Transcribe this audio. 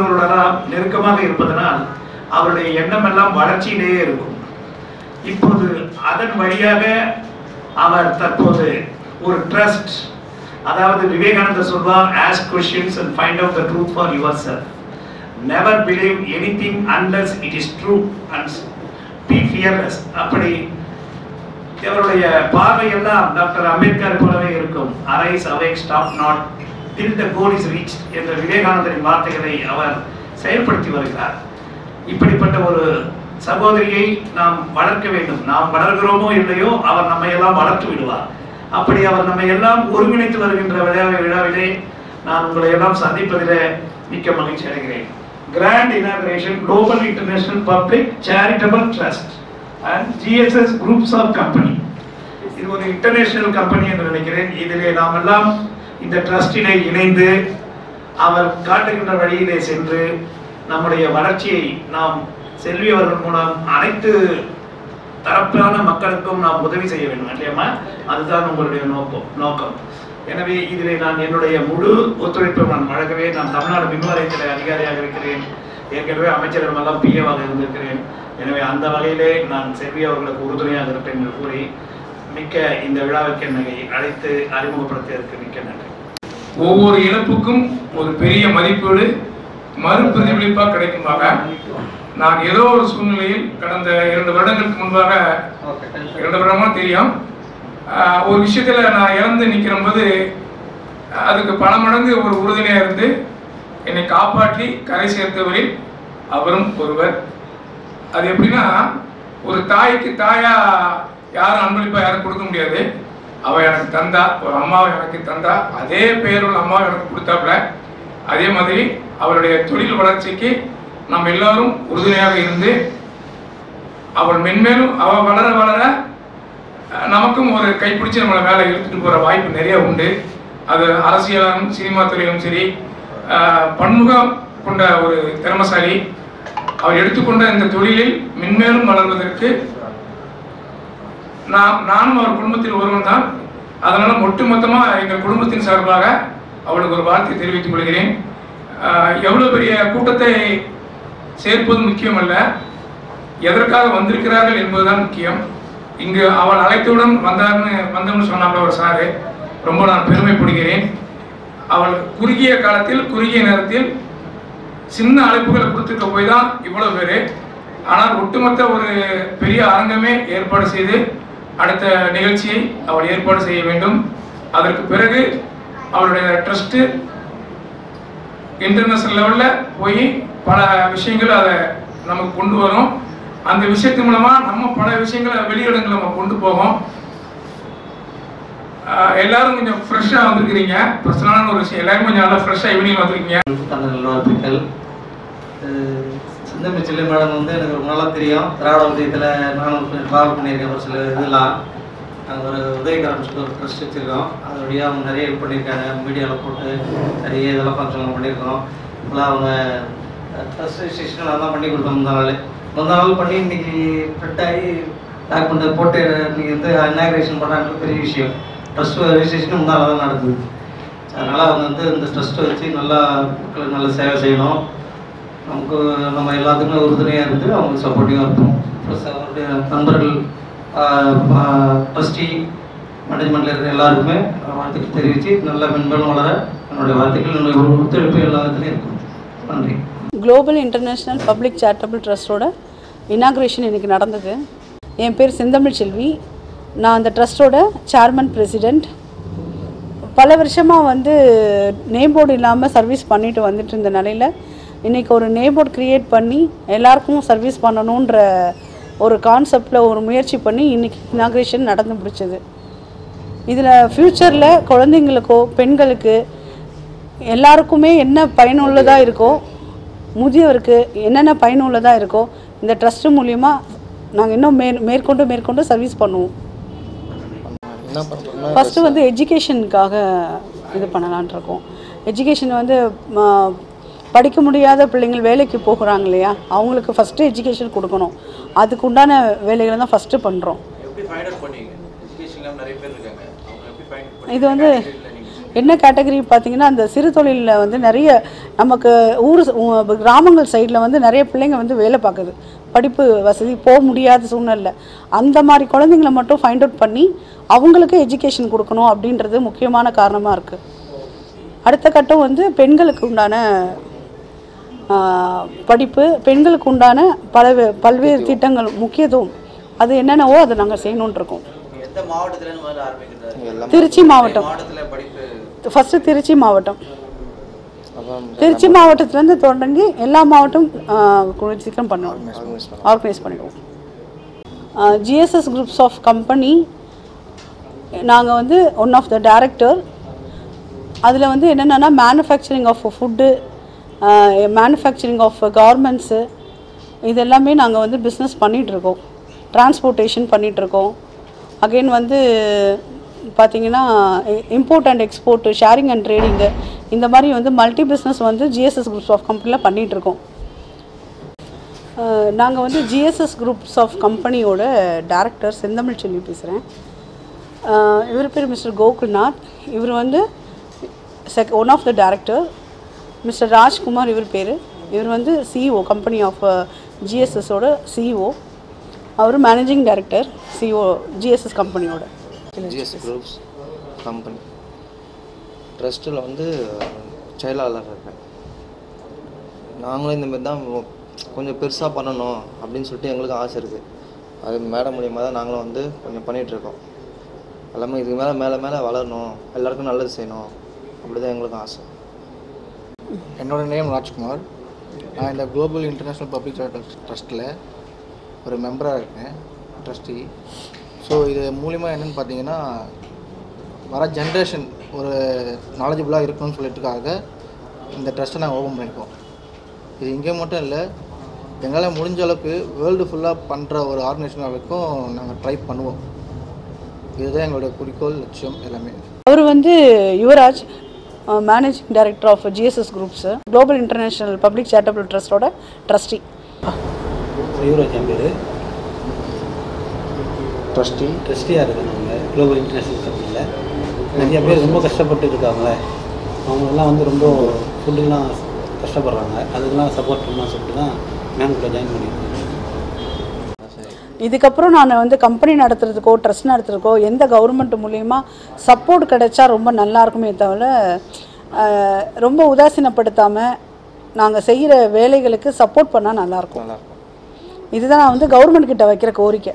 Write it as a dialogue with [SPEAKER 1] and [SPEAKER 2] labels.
[SPEAKER 1] பிரமுகர்களுடன் நெருக்கமாக இருப்பதனால் அவருடைய எண்ணம் எல்லாம் வளர்ச்சியிலேயே இருக்கும். இப்போது அதன் வழியாக அவர் தற்போது ஒரு ட்ரஸ்ட் அதாவது விவேகானந்தர் சொல்வார் ask questions and find out the truth for yourself never believe anything unless it is true and be fearless அப்படி இவருடைய பார்வை எல்லாம் டாக்டர் அம்பேத்கர் போலவே இருக்கும். Arise awake stop not till the goal is reach என்ற விவேகானந்தரின் வார்த்தைகளை அவர் செயல்படுத்தி வருகிறார். இப்படிப்பட்ட ஒரு சகோதரியை நாம் வளர்க்க வேண்டும். நாம் வளர்கிறோமோ இல்லையோ அவர் நம்மை எல்லாம் வளர்த்து விடுவார். அப்படி அவர் நம்மை எல்லாம் ஒருங்கிணைத்து வருகின்ற விழா விழாவிலே நான் உங்களை எல்லாம் சந்திப்பதிலே மிக்க மகிழ்ச்சி அடைகிறேன். Grand inauguration global international public charitable trust and GSS groups of company இது ஒரு இன்டர்நேஷனல் கம்பெனி என்று நினைக்கிறேன். இதிலே நாம் எல்லாம் இந்த ட்ரஸ்டிலே இணைந்து அவர் காட்டுகின்ற வழியிலே சென்று நம்முடைய வளர்ச்சியை நாம் செல்வி அவர்கள் மூலம் அனைத்து தரப்பான மக்களுக்கும் நாம் உதவி செய்ய வேண்டும் இல்லையம்மா? அதுதான் உங்களுடைய நோக்கம் நோக்கம். எனவே இதிலே நான் என்னுடைய முழு ஒத்துழைப்பை நான் வழங்கவே நான் தமிழ்நாடு மின்வாரியத்தில் அதிகாரியாக இருக்கிறேன். ஏற்கனவே அமைச்சரிடமெல்லாம் பிஏவாக இருந்திருக்கிறேன். எனவே அந்த வகையிலே நான் செல்வி அவர்களுக்கு உறுதுணையாக இருப்பேன் என்று கூறி மிக்க இந்த விழாவிற்கு என்னை அழைத்து அறிமுகப்படுத்தியதற்கு மிக்க நன்றி.
[SPEAKER 2] ஒவ்வொரு இழப்புக்கும் ஒரு பெரிய மதிப்பீடு மறு பிரதிபலிப்பாக கிடைக்குமாக நான் ஏதோ ஒரு சூழ்நிலையில் கடந்த இரண்டு வருடங்களுக்கு முன்பாக இரண்டு வருடமா தெரியும். ஆஹ் ஒரு விஷயத்துல நான் இழந்து நிற்கிற போது அதுக்கு பல மடங்கு ஒரு உறுதுணையா இருந்து என்னை காப்பாற்றி கரை சேர்த்தவரில் அவரும் ஒருவர். அது எப்படின்னா ஒரு தாய்க்கு தாயா யாரும் அன்பளிப்பா யாரும் கொடுக்க முடியாது. அவள் எனக்கு தந்தா ஒரு அம்மாவை எனக்கு தந்தா அதே பெயருள்ள அம்மாவை எனக்கு கொடுத்தாப்புல. அதே மாதிரி அவளுடைய தொழில் வளர்ச்சிக்கு நம்ம எல்லாரும் உறுதுணையாக இருந்து அவள் மென்மேலும் அவள் வளர வளர நமக்கும் ஒரு கைப்பிடிச்சு நம்மளை மேலே இழுத்துட்டு போகிற வாய்ப்பு நிறைய உண்டு. அது அரசியலும் சினிமா துறையிலும் சரி பன்முகம் கொண்ட ஒரு திறமசாலி. அவர் எடுத்துக்கொண்ட இந்த தொழிலில் மென்மேலும் வளர்வதற்கு நான் நானும் அவர் குடும்பத்தில் ஒருவன் தான். அதனால் ஒட்டுமொத்தமாக எங்கள் குடும்பத்தின் சார்பாக அவளுக்கு ஒரு வார்த்தை தெரிவித்துக் கொள்கிறேன். எவ்வளோ பெரிய கூட்டத்தை சேர்ப்பது அல்ல எதற்காக வந்திருக்கிறார்கள் என்பதுதான் முக்கியம். இங்கு அவள் அழைத்தவுடன் வந்தார்னு வந்தோம்னு சொன்னாப்புல ஒரு சாரு. ரொம்ப நான் பெருமைப்படுகிறேன். அவள் குறுகிய காலத்தில் குறுகிய நேரத்தில் சின்ன அழைப்புகளை கொடுத்துருக்க போய் தான் இவ்வளோ பேர். ஆனால் ஒட்டுமொத்த ஒரு பெரிய அரங்கமே ஏற்பாடு செய்து அடுத்த நிகழ்ச்சியை அவள் ஏற்பாடு செய்ய வேண்டும். அதற்கு பிறகு அவளுடைய ட்ரஸ்ட்டு இன்டர்நேஷனல் லெவலில் போய் பல விஷயங்கள் அதை நமக்கு கொண்டு வரும். அந்த விஷயத்து மூலமா நம்ம பல விஷயங்களை வெளியிடங்களை நம்ம கொண்டு போவோம் எல்லாரும் கொஞ்சம் ஃப்ரெஷ்ஷாக வந்திருக்கிறீங்க. பிரச்சனான ஒரு விஷயம். எல்லாரும் கொஞ்சம் நல்லா ஃப்ரெஷ்ஷாக ஈவினிங் வந்திருக்கீங்க.
[SPEAKER 3] இந்த நல்வாழ்த்துக்கள் மேடம் வந்து எனக்கு ரொம்ப நல்லா தெரியும். திராவிட உதயத்தில் நானும் ட்ராவல் பண்ணியிருக்கேன் ஒரு சில இதெல்லாம். நாங்கள் ஒரு உதயகரம் சொல்லி ஒரு ட்ரெஸ்ட் வச்சுருக்கோம். அது வழியாக அவங்க நிறைய ஹெல்ப் பண்ணியிருக்காங்க. மீடியாவில் போட்டு நிறைய இதெல்லாம் ஃபங்க்ஷன்லாம் பண்ணியிருக்கோம். இப்போலாம் அவங்க ட்ரஸ்ட் ரிஜிஸ்ட்ரேஷன் அதெல்லாம் பண்ணி கொடுத்தோம் முந்தா நாள். முந்தா நாள் பண்ணி இன்னைக்கு ஃபிட் ஆகி டாக்குமெண்ட் போட்டு இன்றைக்கி வந்து இனாகிரேஷன் பண்ணாங்க பெரிய விஷயம். ட்ரஸ்ட் ரிஜிஸ்ட்ரேஷன் முந்தா தான் நடக்குது. அதனால் அவங்க வந்து இந்த ட்ரஸ்ட்டை வச்சு நல்லா மக்களுக்கு நல்ல சேவை செய்யணும். நமக்கு நம்ம எல்லாத்துக்குமே உறுதுணையாக இருந்து அவங்களுக்கு சப்போர்ட்டிவாக இருக்கும் ப்ளஸ் அவருடைய நண்பர்கள் ட்ரஸ்டி மேனேஜ்மெண்ட்டில் இருக்கிற எல்லாருக்குமே வாழ்த்துக்கள் தெரிவித்து நல்ல மென்மேலும் வளர என்னுடைய வாழ்த்துக்கள் என்னுடைய ஒத்துழைப்பு எல்லா விதத்துலையும் இருக்கும். நன்றி.
[SPEAKER 4] குளோபல் இன்டர்நேஷ்னல் பப்ளிக் சேரிட்டபிள் ட்ரஸ்ட்டோட இனாக்ரேஷன் இன்றைக்கி நடந்தது. என் பேர் செந்தமிழ் செல்வி. நான் அந்த ட்ரஸ்ட்டோட சேர்மன் பிரசிடெண்ட் பல வருஷமாக வந்து நேம் போர்டு இல்லாமல் சர்வீஸ் பண்ணிட்டு வந்துட்டு இருந்த நிலையில் இன்றைக்கி ஒரு நேம் க்ரியேட் பண்ணி எல்லாருக்கும் சர்வீஸ் பண்ணணுன்ற ஒரு கான்செப்டில் ஒரு முயற்சி பண்ணி இன்றைக்கி இனாக்ரேஷன் நடந்து பிடிச்சது இதில் ஃப்யூச்சரில் குழந்தைங்களுக்கோ பெண்களுக்கு எல்லாருக்குமே என்ன பயனுள்ளதாக இருக்கோ முதியவருக்கு என்னென்ன பயனுள்ளதாக இருக்கோ இந்த ட்ரஸ்ட்டு மூலிமா நாங்கள் இன்னும் மேற் மேற்கொண்டு மேற்கொண்டு சர்வீஸ் பண்ணுவோம். ஃபஸ்ட்டு வந்து எஜுகேஷனுக்காக இது பண்ணலான் இருக்கோம். எஜுகேஷன் வந்து படிக்க முடியாத பிள்ளைங்கள் வேலைக்கு போகிறாங்க இல்லையா? அவங்களுக்கு ஃபஸ்ட்டு எஜுகேஷன் கொடுக்கணும். அதுக்கு உண்டான வேலைகளை தான் ஃபஸ்ட்டு பண்ணுறோம் இது வந்து என்ன கேட்டகரி பார்த்தீங்கன்னா அந்த சிறு தொழிலில் வந்து நிறைய நமக்கு ஊர் கிராமங்கள் சைடில் வந்து நிறைய பிள்ளைங்க வந்து வேலை பார்க்குது. படிப்பு வசதி போக முடியாத சூழ்நிலை அந்த மாதிரி குழந்தைங்களை மட்டும் ஃபைண்ட் அவுட் பண்ணி அவங்களுக்கு எஜுகேஷன் கொடுக்கணும் அப்படின்றது முக்கியமான காரணமாக இருக்குது அடுத்த கட்டம் வந்து பெண்களுக்கு உண்டான படிப்பு பெண்களுக்கு உண்டான பல பல்வேறு திட்டங்கள் முக்கியத்துவம். அது என்னென்னவோ அதை நாங்கள் செய்யணுன்னு இருக்கோம் திருச்சி மாவட்டம். ஃபஸ்ட்டு திருச்சி மாவட்டம். திருச்சி மாவட்டத்துலேருந்து தொடங்கி எல்லா மாவட்டம் சீக்கிரம் பண்ணுவோம். ஆர்கனைஸ் பண்ணிடுவோம் ஜிஎஸ்எஸ் குரூப்ஸ் ஆஃப் கம்பெனி நாங்கள் வந்து ஒன் ஆஃப் த டைரக்டர் அதில் வந்து என்னென்னா manufacturing of food manufacturing of garments இது எல்லாமே நாங்கள் வந்து பிஸ்னஸ் பண்ணிகிட்ருக்கோம் டிரான்ஸ்போர்ட்டேஷன் பண்ணிகிட்ருக்கோம் அகைன் வந்து பார்த்தீங்கன்னா import and export sharing and trading இந்த மாதிரி வந்து மல்டி பிஸ்னஸ் வந்து ஜிஎஸ்எஸ் குரூப்ஸ் ஆஃப் கம்பெனியில் பண்ணிகிட்ருக்கோம் நாங்கள் வந்து ஜிஎஸ்எஸ் குரூப்ஸ் ஆஃப் கம்பெனியோட டேரக்டர் செந்தமிழ் செல்வி பேசுகிறேன் இவர் பேர் மிஸ்டர் கோகுல்நாத். இவர் வந்து check one of the director mister Rajkumar இவர் பேர். இவர் வந்து சிஇஓ கம்பெனி ஆஃப் ஜிஎஸ்எஸோட சிஇஓ அவர் மேனேஜிங் டைரக்டர் சிஓ ஜிஎஸ்எஸ் கம்பெனியோட
[SPEAKER 5] ஜிஎஸ் குரூப்ஸ் கம்பெனி ட்ரஸ்ட்டில் வந்து செயலாளர் இருக்கேன் நாங்களும் இந்தமாரி தான் கொஞ்சம் பெருசாக பண்ணணும் அப்படின்னு சொல்லிட்டு எங்களுக்கு ஆசை இருக்குது அது மேடம் மூலியமாக தான் நாங்களும் வந்து கொஞ்சம் பண்ணிகிட்ருக்கோம் எல்லாமே இதுக்கு மேலே மேலே மேலே வளரணும். எல்லாருக்கும் நல்லது செய்யணும். அப்படி தான் எங்களுக்கும் ஆசை.
[SPEAKER 6] என்னோட நேம் ராஜ்குமார். நான் இந்த குளோபல் இன்டர்நேஷ்னல் பப்ளிக் ட்ரஸ்ட்டில் ஒரு மெம்பராக இருக்கேன் ட்ரஸ்டி ஸோ இது மூலிமா என்னென்னு பார்த்தீங்கன்னா வர ஜென்ரேஷன் ஒரு நாலேஜபிளாக இருக்கணும்னு சொல்லிட்டுக்காக இந்த ட்ரஸ்ட்டை நாங்கள் ஓப்பன் பண்ணியிருக்கோம் இது இங்கே மட்டும் இல்லை எங்களால் முடிஞ்ச அளவுக்கு வேர்ல்டு ஃபுல்லாக பண்ணுற ஒரு ஆர்கனைசேஷன் அளவுக்கும் நாங்கள் ட்ரை பண்ணுவோம். இதுதான் எங்களுடைய குறிக்கோள் லட்சியம் எல்லாமே.
[SPEAKER 4] அவர் வந்து Yuvaraj managing director of GSS groups global international public charitable ட்ரஸ்டோட trustee
[SPEAKER 5] trustee
[SPEAKER 7] ட்ரஸ்டியாக இருக்கேன் நாங்கள் குளோபல் இன்டர்நேஷ்னல் கம்பெனியில் நிறைய பேர் ரொம்ப கஷ்டப்பட்டு இருக்காங்களே. அவங்கெல்லாம் வந்து ரொம்ப ஃபுட்டுலாம் கஷ்டப்படுறாங்க. அதுக்கெல்லாம் சப்போர்ட் பண்ணலாம் சொல்லிட்டு தான் மேம் கூட ஜாயின் பண்ணியிருக்கேன்
[SPEAKER 4] இதுக்கப்புறம் நான் வந்து கம்பெனி நடத்துறதுக்கோ ட்ரஸ்ட் நடத்துறதுக்கோ எந்த கவர்மெண்ட் மூலியமா சப்போர்ட் கிடைச்சா ரொம்ப நல்லா இருக்குமே தவிர ரொம்ப உதாசீனப்படுத்தாமல் நாங்கள் செய்கிற வேலைகளுக்கு சப்போர்ட் பண்ணால் நல்லாயிருக்கும்
[SPEAKER 5] நல்லாயிருக்கும்
[SPEAKER 4] இதுதான் நான் வந்து கவர்மெண்ட் கிட்ட வைக்கிற கோரிக்கை.